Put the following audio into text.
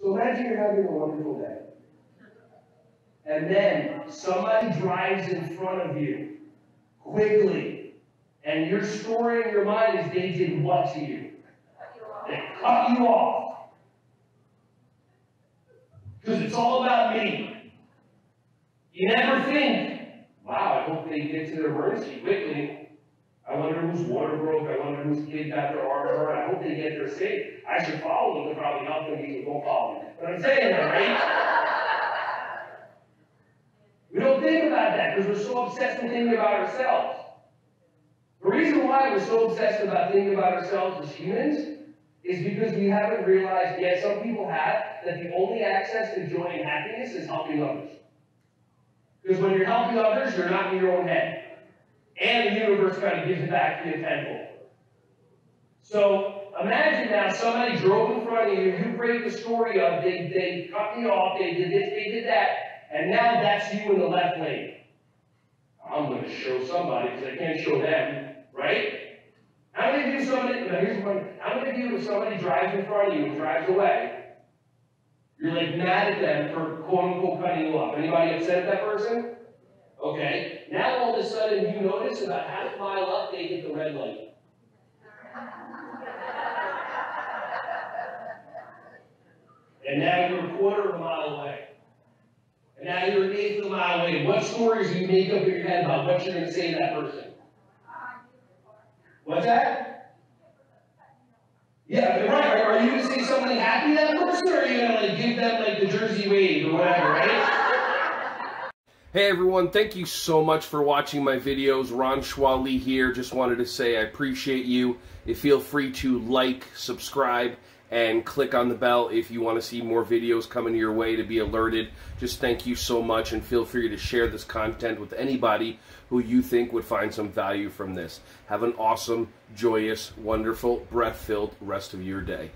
So imagine you're having a wonderful day. And then somebody drives in front of you quickly. And your story in your mind is they did what to you? They cut you off. Because it's all about me. You never think, wow, I hope they get to their emergency quickly. I wonder whose water broke. I wonder whose kid got their arm hurt. I hope they get there safe. I should follow them to probably help them. You don't follow But I'm saying right? we don't think about that because we're so obsessed with thinking about ourselves. The reason why we're so obsessed about thinking about ourselves as humans is because we haven't realized yet, some people have, that the only access to joy and happiness is helping others. Because when you're helping others, you're not in your own head. And the universe kind of gives it back to you tenfold. So imagine now somebody drove in front of you, you create the story of they, they cut me off, they did this, they did that, and now that's you in the left lane. I'm going to show somebody because I can't show them, right? How many of you somebody, now here's one, how many of you if somebody drives in front of you and drives away, you're like mad at them for quote unquote cutting you off. Anybody upset at that person? Okay. Now all of a sudden you notice about half a mile up they hit the red light. And now you're a quarter of a mile away. And now you're an eighth of a mile away. What stories do you make up in your head about what you're going to say to that person? What's that? Yeah, right. Are you going to say something happy that person, or are you going to like give them like the Jersey wave or whatever, right? Hey everyone, thank you so much for watching my videos. Ron Shuali here. Just wanted to say I appreciate you. You feel free to like, subscribe, and click on the bell if you want to see more videos coming your way to be alerted. Just thank you so much and feel free to share this content with anybody who you think would find some value from this. Have an awesome, joyous, wonderful, breath-filled rest of your day.